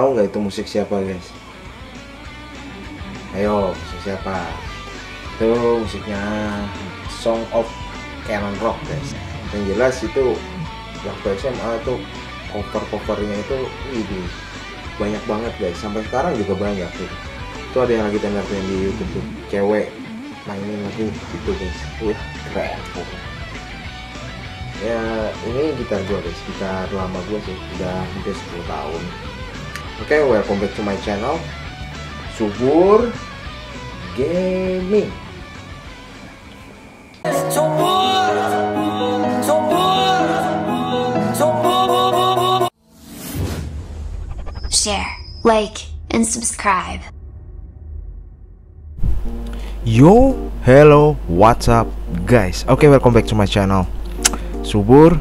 tahu nggak itu musik siapa guys? Ayo musik siapa? Itu musiknya Song of Canon Rock guys. Yang jelas itu waktu SMA itu cover-covernya itu ini banyak banget guys. Sampai sekarang juga banyak tuh itu ada yang lagi tender di YouTube tuh cewek mainin lagu itu guys. Wah keren ya ini gitar gua guys. Gitar lama gua sih udah hampir 10 tahun okay, welcome back to my channel subur gaming share, like, and subscribe. Yo, hello, what's up guys? Okay, welcome back to my channel. Subur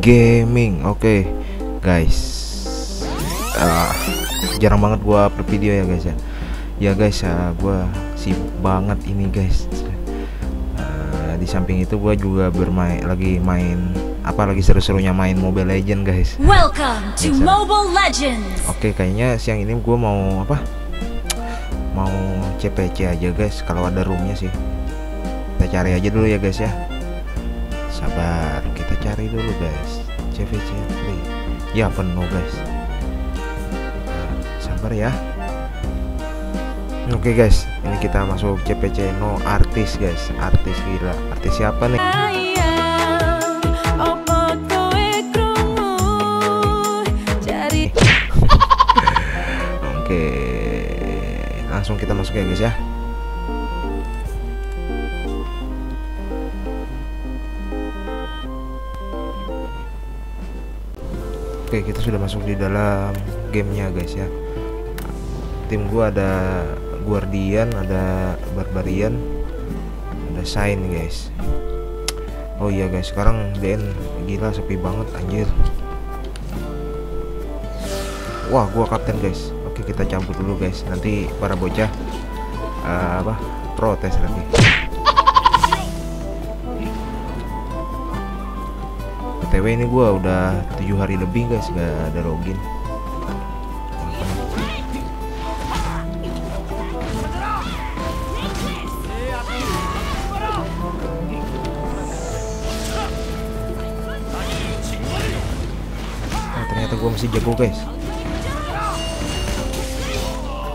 Gaming. Oke, okay, guys. Uh, jarang banget gua upload video ya guys ya. Ya guys, uh, gua sibuk banget ini guys. Uh, di samping itu gua juga bermain lagi main apa lagi seru-serunya main Mobile Legend guys. Welcome to. Mobile Legends. Oke, kayaknya siang ini gue mau apa? Mau CPC aja guys. Kalau ada roomnya sih, kita cari aja dulu ya guys ya. Sabar, kita cari dulu guys. CPC free. Ya penuh guys. Sabar ya. Oke guys, ini kita masuk CPC no artis guys. Artis gila. Artis siapa nih? Oke, langsung kita masuk ya guys ya. Oke, kita sudah masuk di dalam gamenya guys ya. Tim gua ada Guardian, ada Barbarian, ada Sign guys. Oh iya guys, sekarang DN gila sepi banget anjir. Wah, gua kapten guys. Oke, kita campur dulu guys. Nanti para bocah uh, apa? protes lagi. PTW ini gua udah tujuh hari lebih guys gak ada login. Masih jago guys.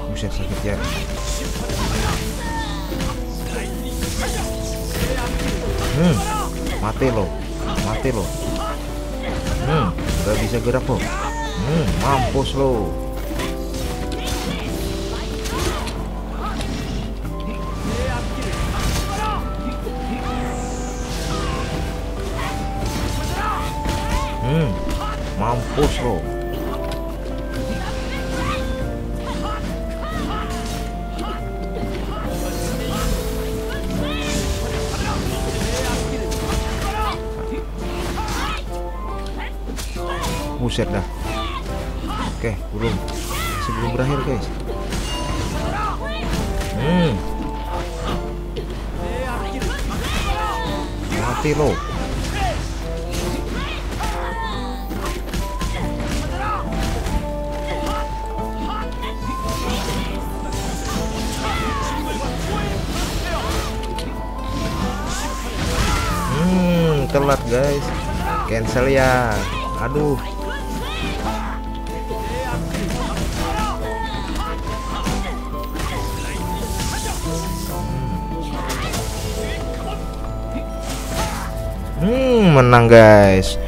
Buset sakit ya. Hmm, mati lo, mati lo. Hmm, gak bisa gerak lo. Hmm, mampus lo. Hmm, mampus lo. Buset dah. Oke, belum. Masih belum berakhir, guys. Hmm. Mati lo. Hmm, telat guys. Cancel ya. Aduh. Menang guys.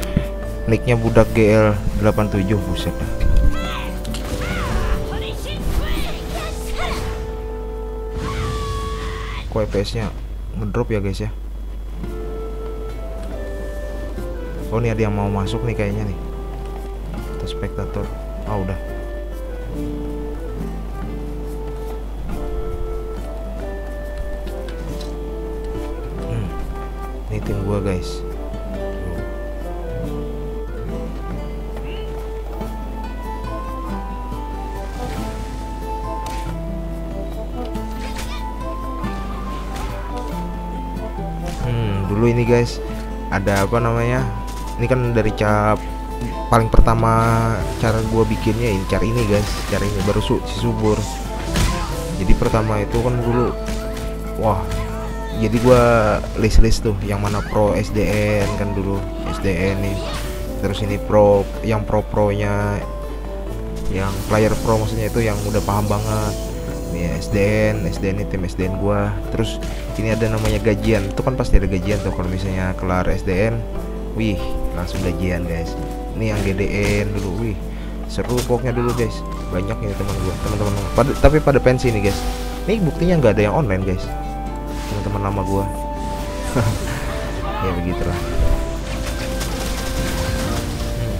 Nicknya budak GL 87 buset. Kok FPS-nya ngedrop ya guys ya? Oh ini ada yang mau masuk nih kayaknya nih. Atau spektator. Oh udah. Hmm. Ini tim gua guys. Ini guys. Ada apa namanya? Ini kan dari cap paling pertama cara gua bikinnya ini cara ini guys. Cara ini baru su si subur. Jadi pertama itu kan dulu wah jadi gua list list tuh yang mana pro SDN kan dulu SDN nih. Terus ini pro yang pro pronya yang player pro maksudnya itu yang udah paham banget nih SDN SDN ini tim SDN gua. Terus ini ada namanya gajian. Itu kan pasti ada gajian tuh kalau misalnya kelar SDN wih langsung gajian guys. Ini yang GDN dulu. Wih seru pokoknya dulu guys. Banyak ini teman gua teman-teman. Tapi pada pensi nih guys. Ini buktinya nggak ada yang online guys. Teman-teman lama gua. Ya begitulah. Hmm.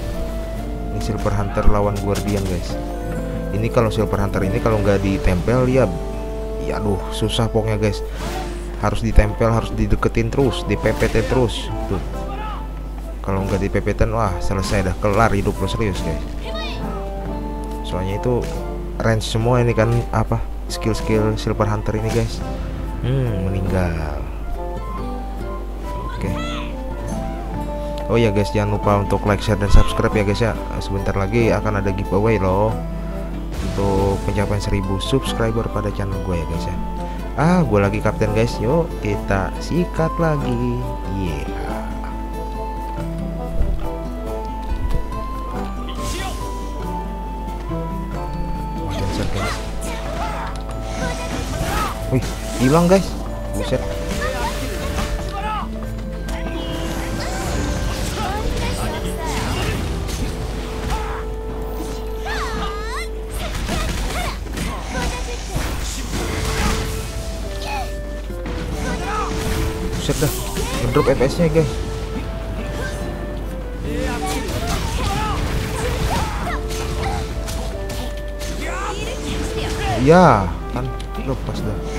ini Silver Hunter lawan Guardian guys ini kalau Silver Hunter ini kalau nggak ditempel ya ya aduh susah pokoknya guys. Harus ditempel harus dideketin terus dipepetin terus. Tuh. Kalau nggak dipepetin wah selesai dah kelar hidup lo serius guys. Soalnya itu range semua ini kan apa skill-skill Silver Hunter ini guys. Hmm meninggal. Oke. Oh ya guys jangan lupa untuk like share dan subscribe ya guys ya. Sebentar lagi akan ada giveaway loh untuk pencapaian 1000 subscriber pada channel gue ya guys ya ah gue lagi kapten guys yuk kita sikat lagi yeah. Wih, hilang guys. Buset. Buset dah. Ngedrop FPS-nya guys. Ya, kan lepas dah.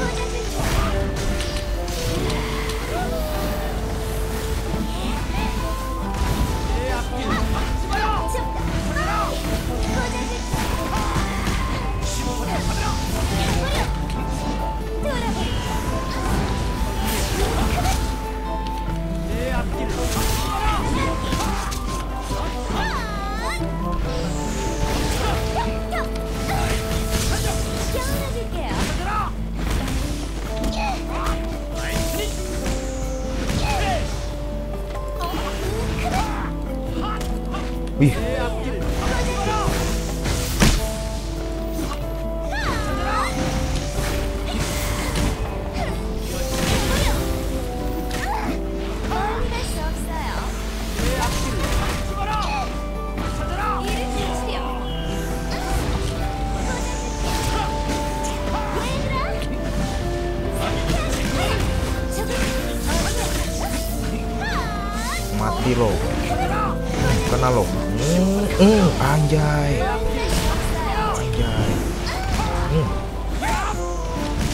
Wih.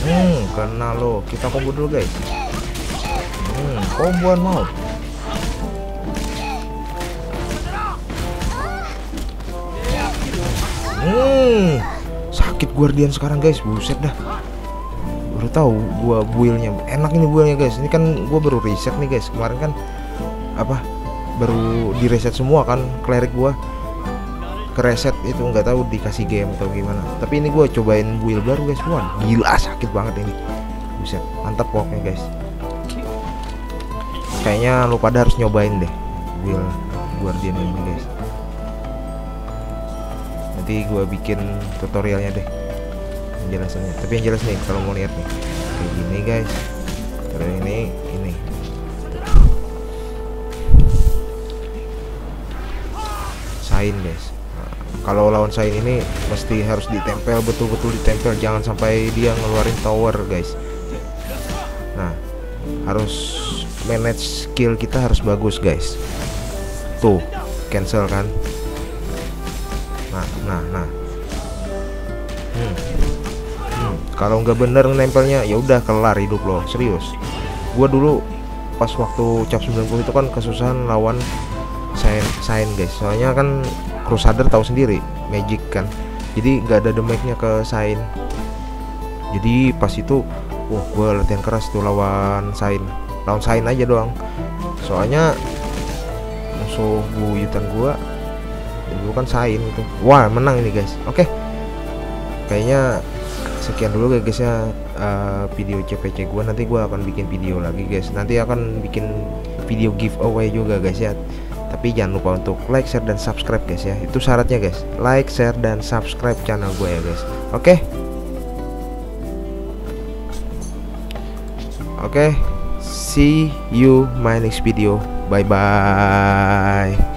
Hmm, kena lo. Kita combo dulu, guys. Hmm, komboan mau. Hmm, sakit guardian sekarang guys, buset dah. Baru tahu gua buildnya enak ini buildnya guys. Ini kan gua baru reset nih guys. Kemarin kan apa baru di reset semua kan cleric gua ke reset itu nggak tahu dikasih game atau gimana. Tapi ini gua cobain build baru guys. Wah gila sakit banget ini. Buset mantap pokoknya guys. Kayaknya lu pada harus nyobain deh build guardian ini guys. Nanti gua bikin tutorialnya deh penjelasannya. Tapi yang jelas nih kalau mau lihat nih kayak gini guys. Terus ini ini. Sain guys kalau lawan Sain ini mesti harus ditempel betul-betul ditempel. Jangan sampai dia ngeluarin tower guys. Nah harus manage skill kita harus bagus guys. Tuh cancel kan? Nah nah nah. Hmm. Hmm. kalau nggak bener nempelnya ya udah kelar hidup lo. Serius. Gua dulu pas waktu cap 90 itu kan kesusahan lawan sign sign guys. Soalnya kan Crusader tahu sendiri magic kan. Jadi nggak ada damage-nya ke sign jadi pas itu wah gue latihan keras tuh lawan sign lawan sign aja doang. Soalnya musuh buyutan gua dulu kan Sain itu wah menang ini guys. Oke. Kayaknya sekian dulu guys ya uh, video CPC gua. Nanti gua akan bikin video lagi guys. Nanti akan bikin video giveaway juga guys ya tapi jangan lupa untuk like share dan subscribe guys ya. Itu syaratnya guys. Like share dan subscribe channel gue ya guys. Oke? Oke? See you my next video. Bye bye